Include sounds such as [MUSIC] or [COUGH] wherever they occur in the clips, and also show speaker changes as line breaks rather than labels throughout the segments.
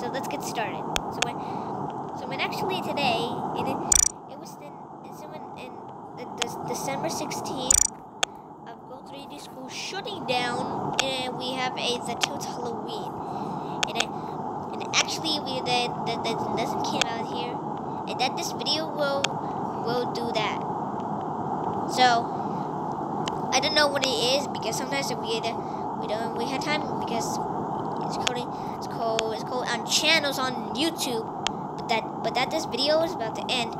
So let's get started. So when so when actually today it it was in in December 16th of Gold 3D School shutting down and we have a the Halloween and and actually we the the, the doesn't came out here and that this video will will do that. So I don't know what it is because sometimes we we don't we have time because it's called it's called it's called on channels on YouTube. But that but that this video is about to end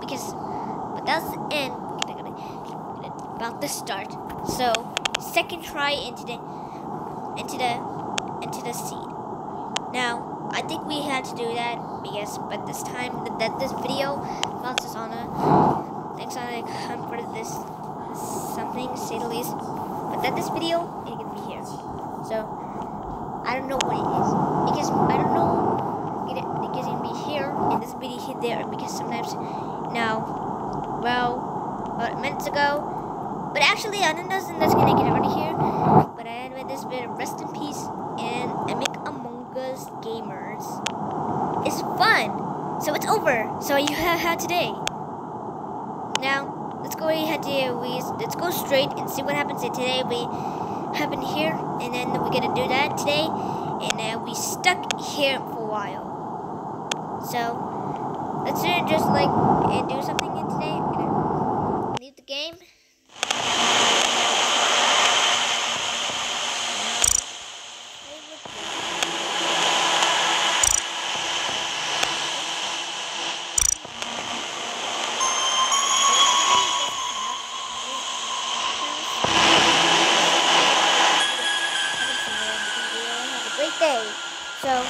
because but that's the end about the start. So second try into the into the into the seed. Now I think we had to do that because but this time that, this video bounces on a thanks on a comfort this something to say the least. But that this video it gonna be here. So I don't know what it is because I don't know it, because gonna be here and this hit there because sometimes now well about minutes ago but actually I don't know that's gonna get out of here but I had this bit rest in peace and I make Among Us Gamers. It's fun! So it's over! So you [LAUGHS] have had today. Now let's go ahead to we let's go straight and see what happens today. We happen here and then we're gonna do that today and uh, we stuck here for a while. So let's just like uh, do something in today. Leave the game great day. So.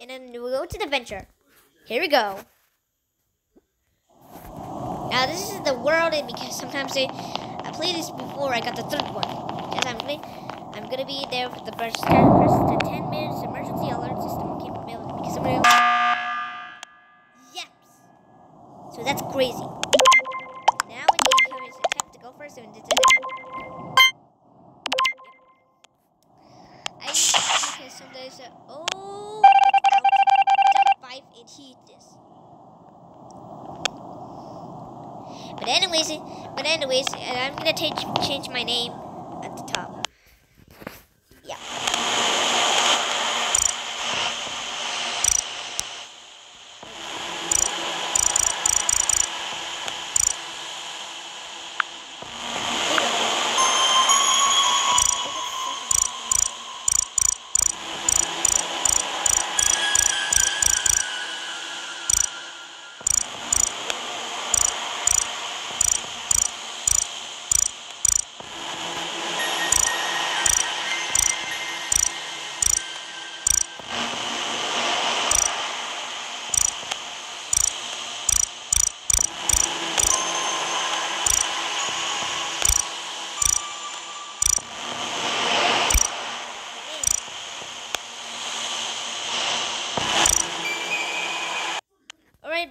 And then we'll go to the adventure. Here we go. Now this is the world because sometimes I, I played this before I got the third one. Yes, I'm. I'm gonna be there for the first 10, first 10 minutes emergency alert system capability because. So that's crazy. Now we need to it's time to go first and it's I because sometimes uh, oh it's out. Jump five and heat this. But anyways, but anyways, I'm gonna change change my name at the top.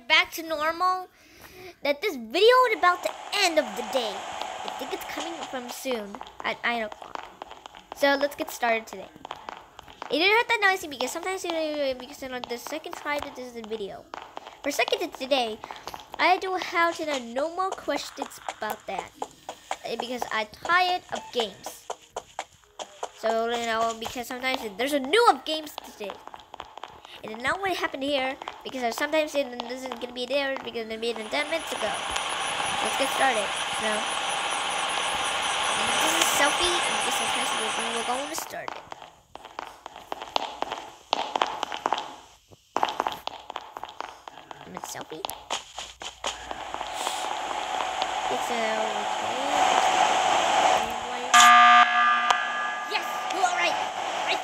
Back to normal. That this video is about the end of the day. I think it's coming from soon at 9 o'clock. So let's get started today. It didn't hurt that noisy because sometimes it, because on the second try to this video. For second to today, I do have to know no more questions about that. Uh, Because I'm tired of games. So you know, because sometimes there's a new of games today. And now what happened here, because I sometimes it isn't gonna be there because it made in 10 minutes ago. Let's get started. So, this is selfie, and this is Chris, and we're going to start it. I'm in selfie. It's a okay. Yes, you are right. Right.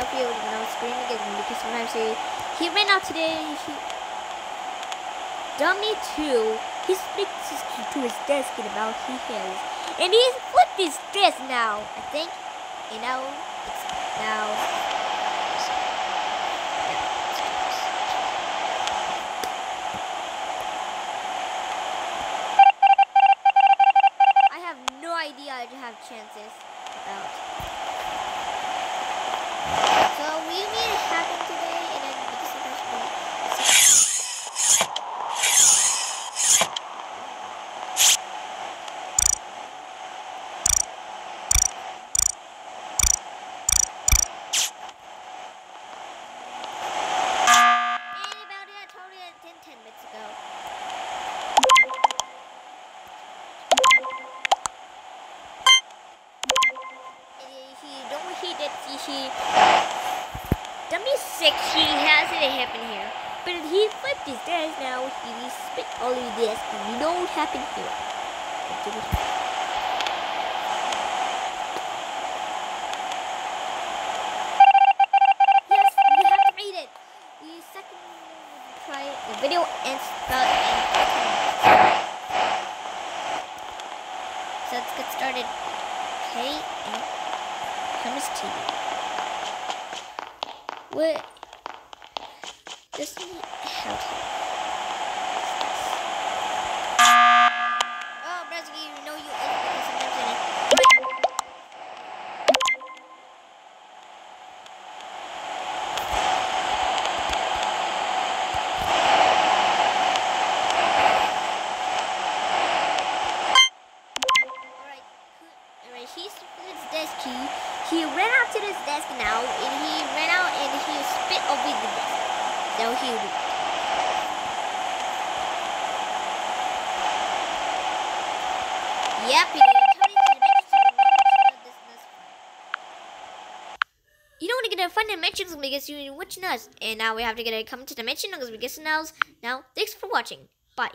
Was screaming at him because sometimes he he ran out today. He, Dummy too. He speaks to his desk and about he has, and he's flipped his desk now. I think, you know, it's now. I have no idea I have chances about. So we made it happen today, and then because of that, and about it, I told you 10, 10 minutes ago. And he did he he Dummy six he has it happen here. But he flipped his desk now he spit all of this and you know what happened here. Yes, you have to read it. The second try the video ends about in 15 minutes. So let's get started. K and Hermes TV. What? This is to. Oh, you know you Alright, he's his desk. He ran out to his desk now, and he ran out and he spit over the desk. So he. Yep, he did. This this. You don't want to get a fun dimensions because you watching us, and now we have to get a come to dimension because we get now. Now, thanks for watching. Bye.